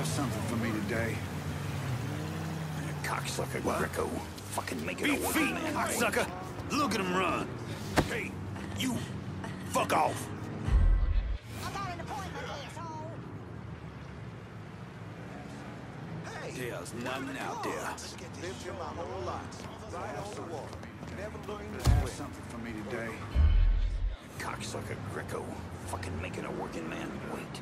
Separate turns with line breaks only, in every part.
have something for me today. Cocksucker, what? Greco. Fucking make
it Be
a working man.
cocksucker! Boy. Look at him run! Hey, you! Fuck off! There's nothing out there.
Lived here my whole life, right on the wall. Never learned to
have something for me today.
Cocksucker Greco, fucking making a working man wait.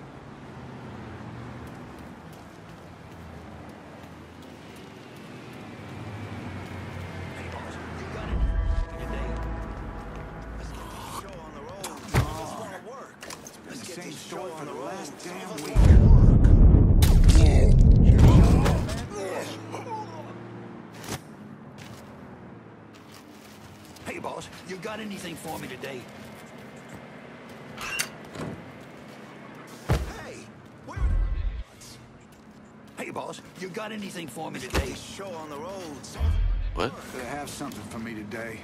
Same story for the
the
last damn week.
Hey, boss, you got anything for me today?
Hey, where
Hey, boss, you got anything for me today?
show on the road?
What?
Better have something for me today.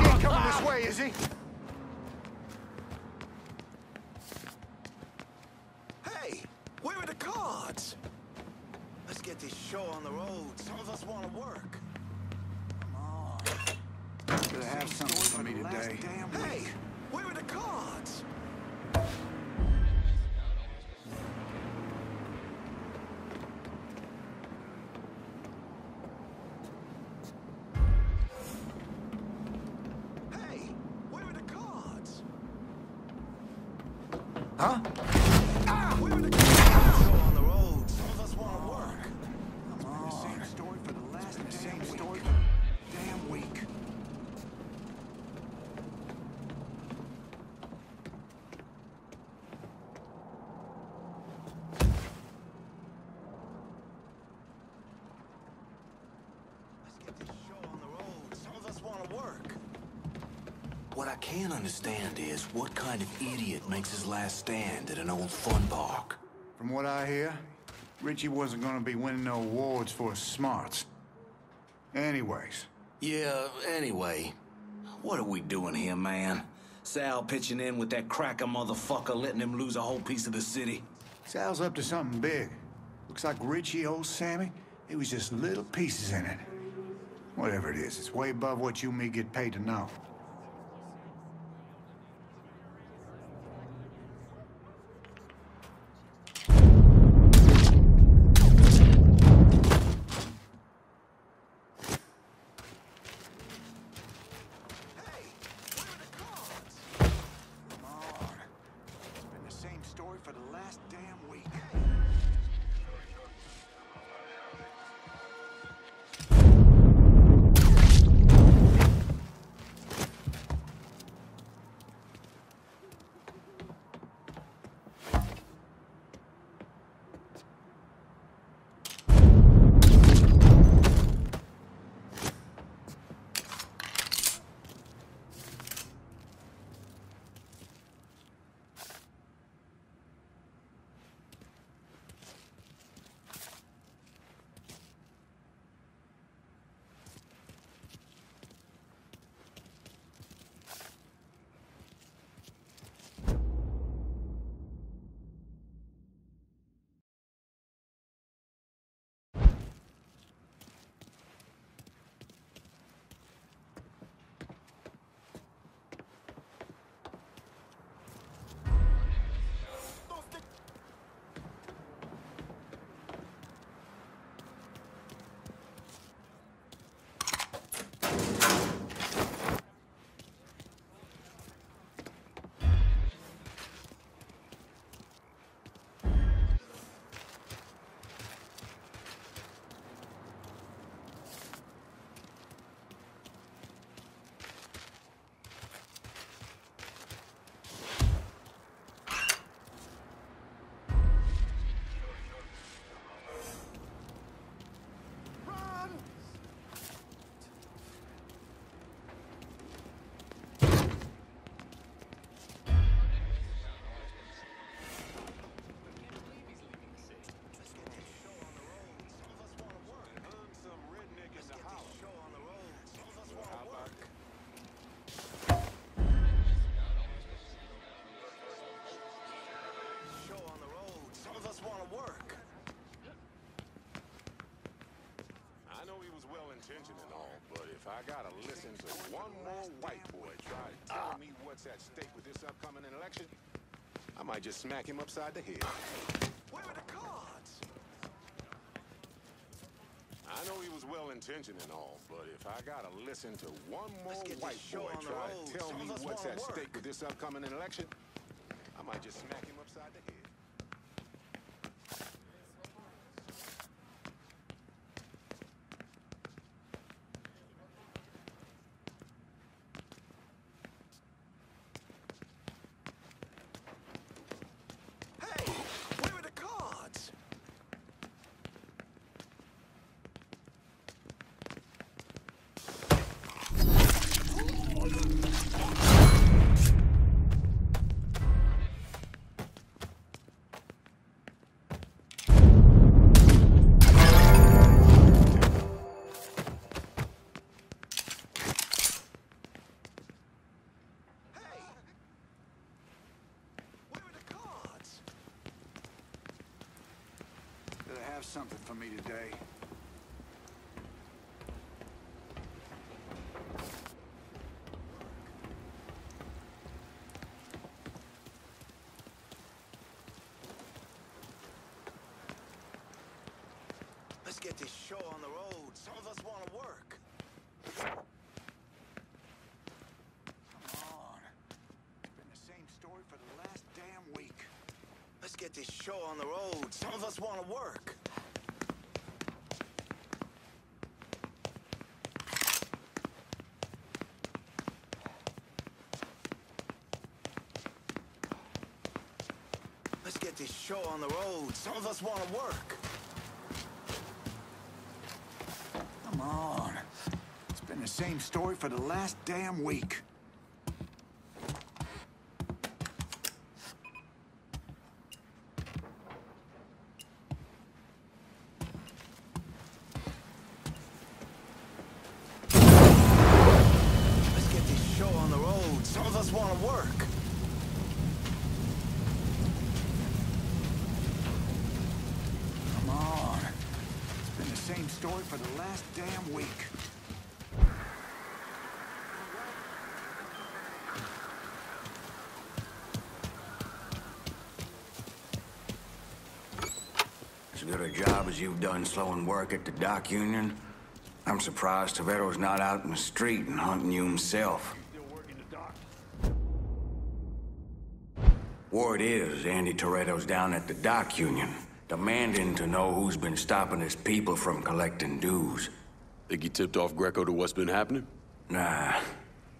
He ain't coming this way, is he?
Hey, where are the cards? Let's get this show on the road. Some of us want to work.
Better have something for me today.
Hey, where are the cards? Hey, where are the cards?
Huh?
Can't understand is what kind of idiot makes his last stand at an old fun park.
From what I hear, Richie wasn't gonna be winning no awards for his smarts. Anyways,
Yeah, anyway, what are we doing here, man? Sal pitching in with that cracker motherfucker, letting him lose a whole piece of the city.
Sal's up to something big. Looks like Richie old Sammy. It was just little pieces in it. Whatever it is, it's way above what you and me get paid to know.
Intentioned and all, but if I gotta listen to one more white boy try to tell me what's at stake with this upcoming election, I might just smack him upside the head.
Where are the cards?
I know he was well intentioned and all, but if I gotta listen to one more
Let's get this
white boy try to tell
Some
me what's at stake with this upcoming election, I might just smack him
have something for me today?
Let's get this show on the road. Some of us want to work.
Come on. It's been the same story for the last damn week.
Let's get this show on the road. Some of us want to work. Let's get this show on the road. Some of us want to work.
Come on. It's been the same story for the last damn week.
Let's get this show on the road. Some of us want to work.
Come on. It's been the same story for the last damn week.
As good a job as you've done slowing work at the dock union, I'm surprised Toretto's not out in the street and hunting you himself. Word is Andy Toretto's down at the dock union, demanding to know who's been stopping his people from collecting dues.
Think he tipped off Greco to what's been happening?
Nah,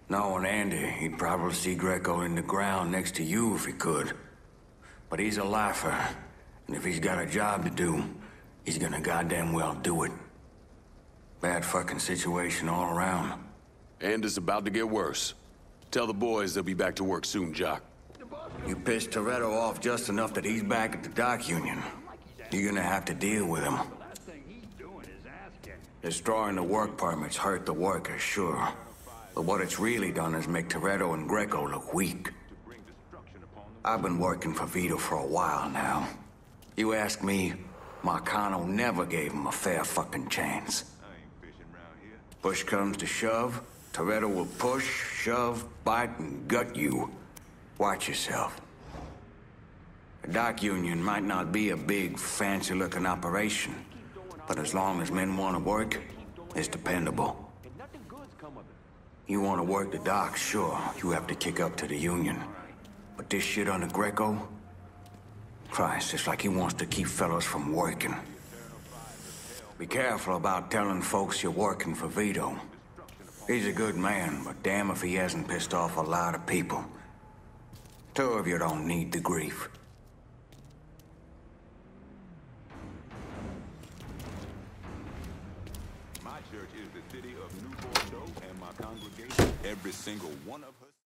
knowing Andy, he'd probably see Greco in the ground next to you if he could. But he's a lifer, and if he's got a job to do, he's gonna goddamn well do it. Bad fucking situation all around.
And it's about to get worse. Tell the boys they'll be back to work soon, Jock.
You pissed Toretto off just enough that he's back at the dock union. You're gonna have to deal with him. Destroying the work permits hurt the workers, sure. But what it's really done is make Toretto and Greco look weak. I've been working for Vito for a while now. You ask me, Marcano never gave him a fair fucking chance. Push comes to shove, Toretto will push, shove, bite, and gut you. Watch yourself. The dock union might not be a big, fancy-looking operation, but as long as men want to work, it's dependable. You want to work the docks, sure, you have to kick up to the union. But this shit under Greco? Christ, it's like he wants to keep fellas from working. Be careful about telling folks you're working for Vito. He's a good man, but damn if he hasn't pissed off a lot of people. Two of you don't need the grief.
Church is the city of New Bordeaux, and my congregation, every single one of her...